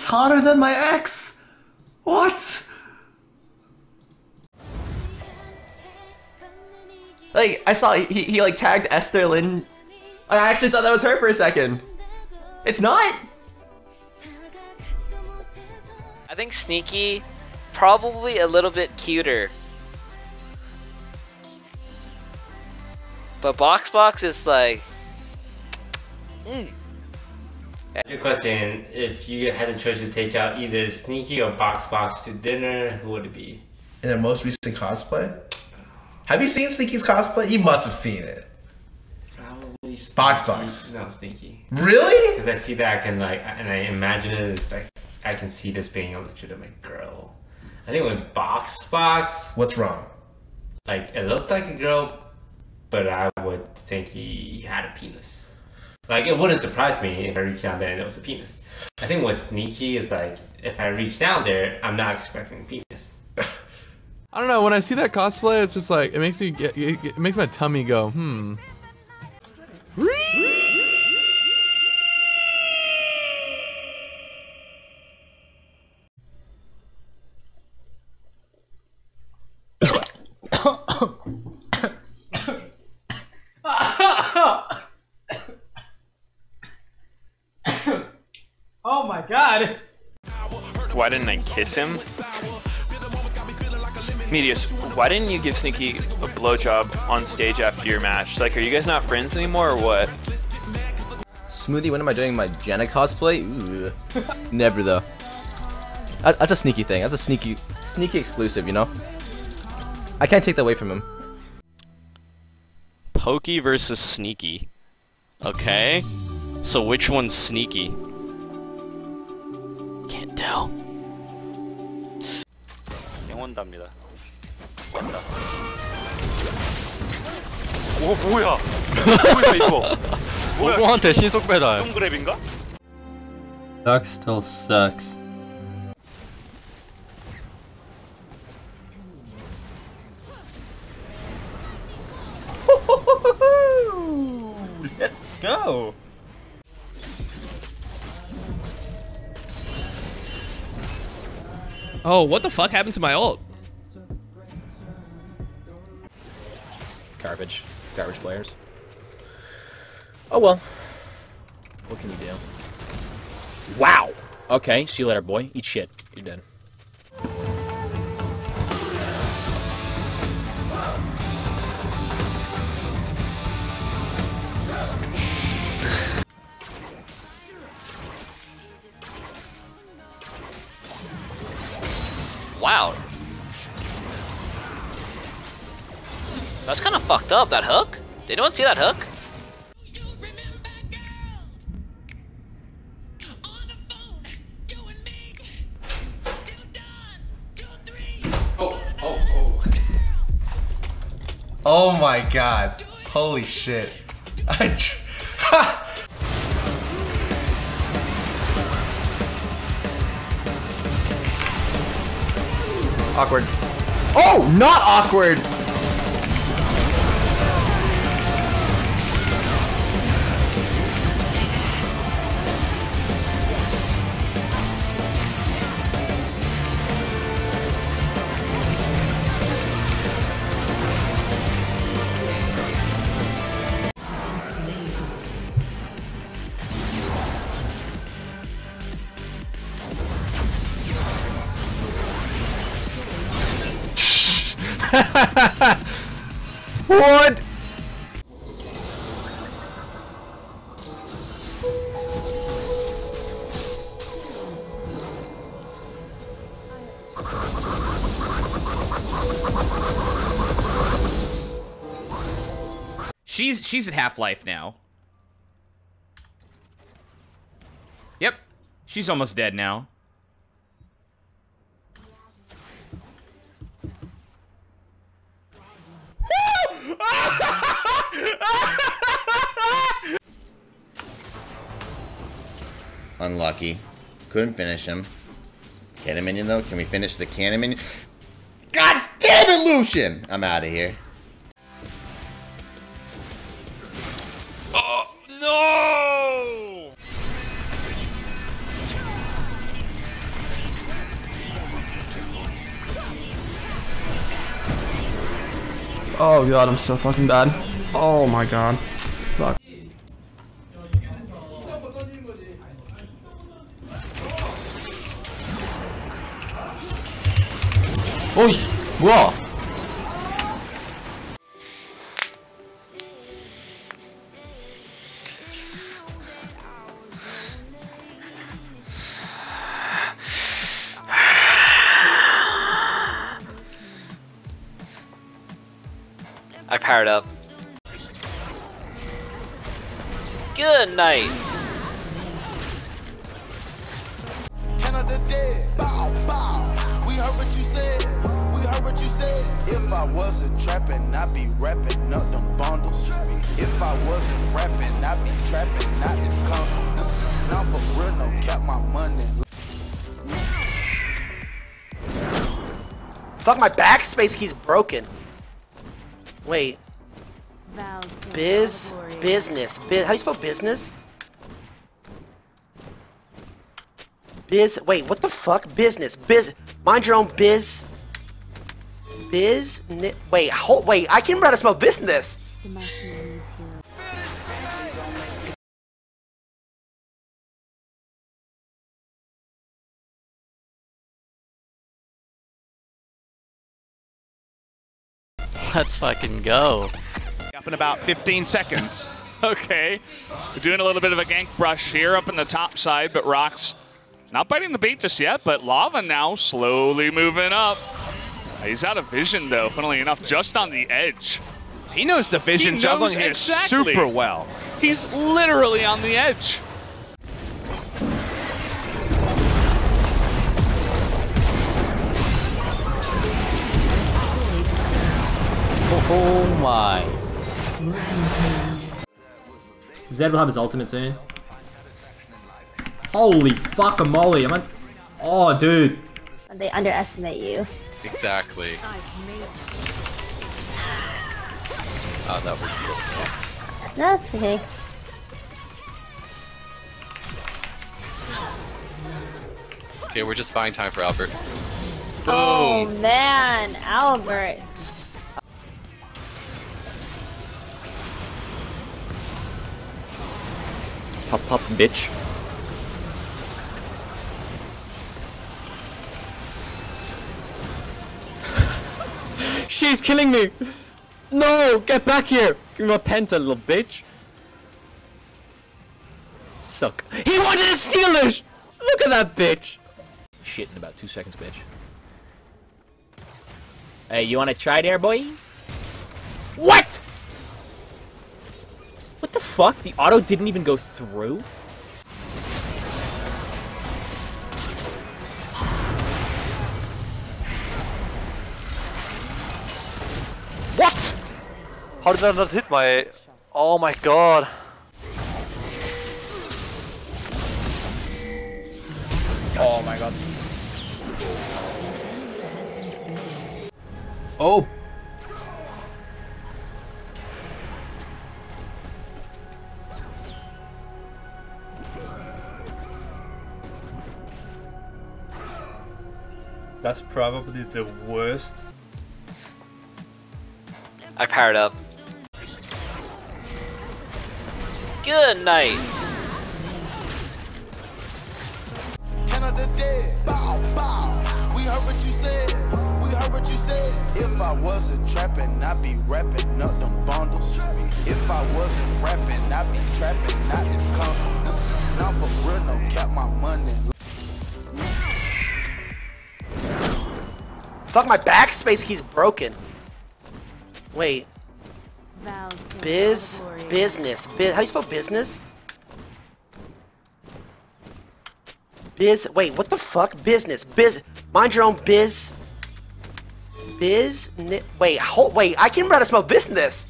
He's hotter than my ex. What? Like I saw he he like tagged Esther Lynn. I actually thought that was her for a second. It's not. I think Sneaky, probably a little bit cuter. But Boxbox is like. Mm. Your question: If you had a choice to take out either Sneaky or Boxbox to dinner, who would it be? In their most recent cosplay? Have you seen Sneaky's cosplay? You must have seen it. Probably Sneaky. Boxbox. No, Sneaky. Really? Because I see that I can like, and I imagine it as like, I can see this being a legitimate girl. I think with Boxbox, What's wrong? like it looks like a girl, but I would think he had a penis. Like it wouldn't surprise me if I reached down there and it was a penis. I think what's sneaky is like if I reach down there, I'm not expecting penis. I don't know. When I see that cosplay, it's just like it makes me get, it makes my tummy go, hmm. God. Why didn't I kiss him? Meteos, why didn't you give Sneaky a blowjob on stage after your match? Like, are you guys not friends anymore or what? Smoothie, when am I doing my Janna cosplay? Ooh. Never though. That's a sneaky thing. That's a sneaky, sneaky exclusive. You know. I can't take that away from him. Pokey versus Sneaky. Okay. So which one's sneaky? Tell. 영원답니다. 왔다. 오 뭐야? 뭐야 이거? 뭐야? 오버한테 신속 배달. 동그랩인가? Duck still sucks. Let's go. Oh, what the fuck happened to my ult? Garbage. Garbage players. Oh well. What can you do? Wow. Okay, see you later, boy. Eat shit. You're dead. That's kind of fucked up, that hook. Did anyone see that hook? Oh oh, oh. oh my god. Holy shit. I. tr- Awkward. Oh, not awkward. What? She's she's at half life now. Yep. She's almost dead now. Unlucky. Couldn't finish him. Cannon minion, though? Can we finish the cannon minion? God damn it, Lucian! I'm out of here. Oh, no! Oh god, I'm so fucking bad. Oh my god. Fuck. 어이 뭐야? I powered up. You said. If I wasn't trapping, I'd be rapping up them bundles. If I wasn't rapping, I'd be trapping, not the come. Now for real, no cap my money. Fuck, my backspace keys broken. Wait. Biz? Business. Biz. How do you spell business? Biz. Wait, what the fuck? Business. Biz. Mind your own biz. Biz. Ni- wait, hold. Wait, I can't remember how to spell business. Let's fucking go. Up in about 15 seconds. okay. We're doing a little bit of a gank brush here up in the top side, but Rock's not biting the bait just yet, but Lava now slowly moving up. He's out of vision though, funnily enough, just on the edge. He knows the vision He juggling knows here exactly. super well. He's literally on the edge. Oh, oh my. Zed will have his ultimate soon. Holy fuck a molly. I'm on. Oh, dude. They underestimate you. Exactly. Oh, that was good. That's okay. Okay, we're just buying time for Albert. Oh man, Albert. Pop, pop, bitch. She's killing me! No! Get back here! Give me my penta, little bitch! Suck. He wanted to steal it! Look at that bitch! Shit in about two seconds, bitch. Hey, you wanna try there, boy? What? What the fuck? The auto didn't even go through? What? How did I not hit my... Oh my god. Oh my god. Oh. That's probably the worst. I powered up. Good night. Canada dead. Bow, bow. We heard what you said. We heard what you said. If I wasn't trapping, I'd be rapping up them bundles. If I wasn't rapping, I'd be trapping, not the come. Now for real, no cap my money. Fuck, my backspace keys broken. Wait. Biz? Business. Biz. How do you spell business? Biz. Wait, what the fuck? Business. Biz. Mind your own biz. Biz. Wait, hold. Wait, I can't remember how to spell business.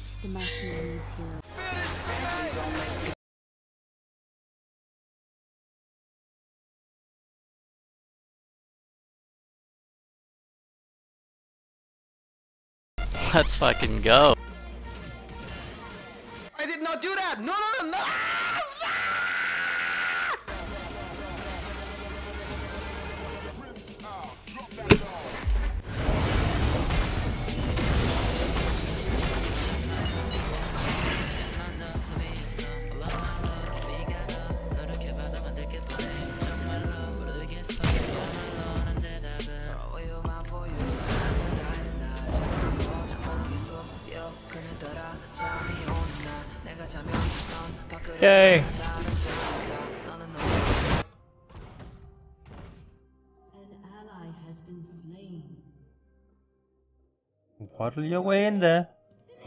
Let's fucking go. I did not do that! No, no, no, no! Yay! Waddle your way in there.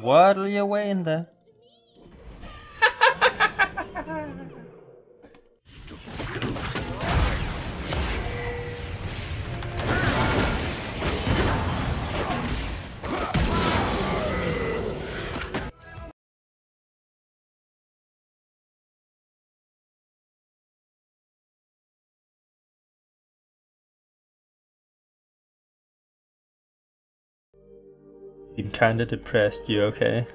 Waddle your way in there. Been kinda depressed, you okay?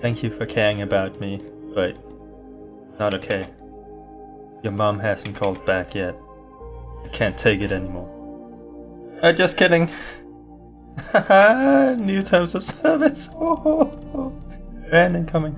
Thank you for caring about me, but not okay. Your mom hasn't called back yet. I can't take it anymore. Uh, just kidding. New terms of service. Oh, and incoming.